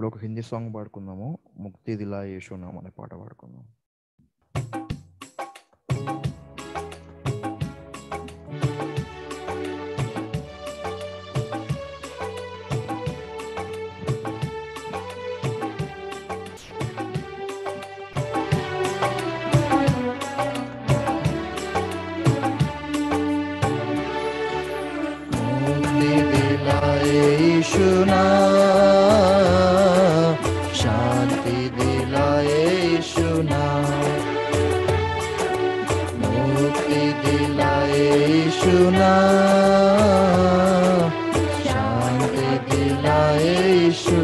ఇప్పుడు ఒక హిందీ సాంగ్ పాడుకుందాము. ముక్తి దిలా యేషోనామ్ అనే పాట పాడుకుందాం. Shunai यीशु नाम शांति दिलाए यीशु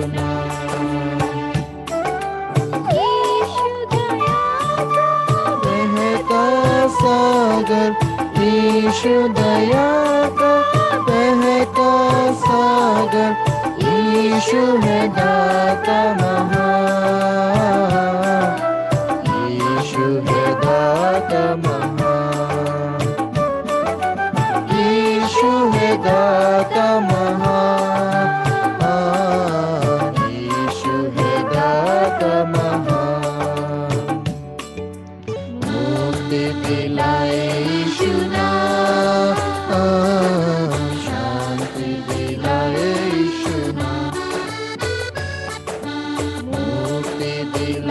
बहता सागर दया का बहता सागर ईशु है दाता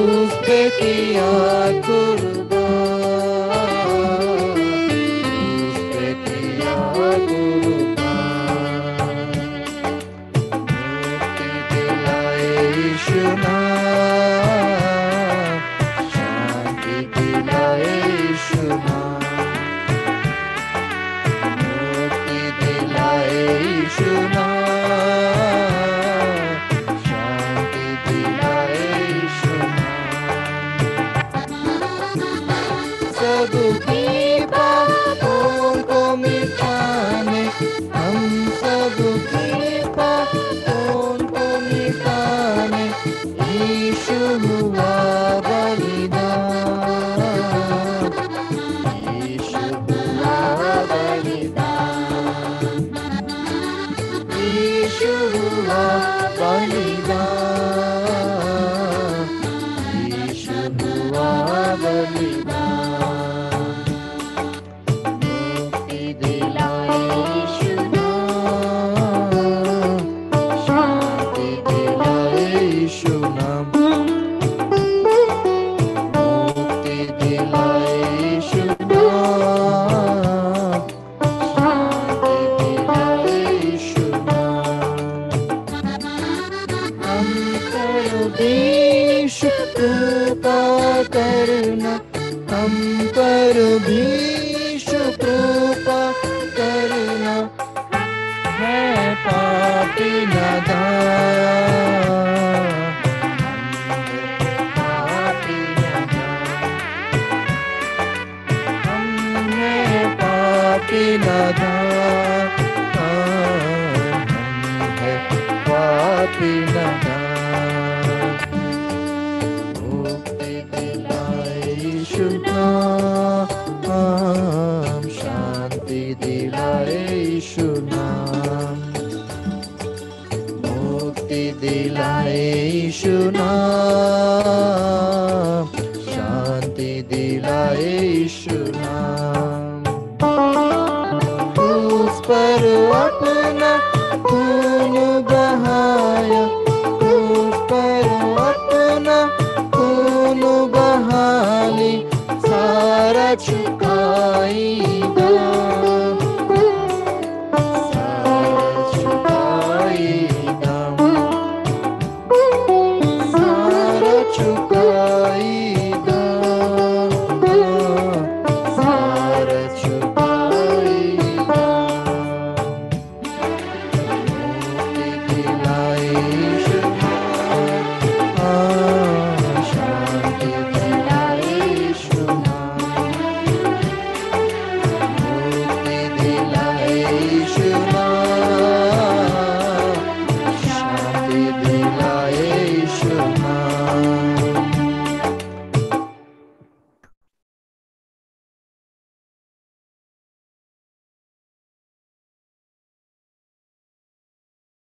क्रूस पे दिलाए यीशु नाम शांति दिलाए मुक्ति दिलाए यीशु नाम हम करो भी शुक्र करना हम पर भी शुक्र Maranatha. अपना खून बहाया क्रूस पर अपना खून बहाली सारा चुकाई you.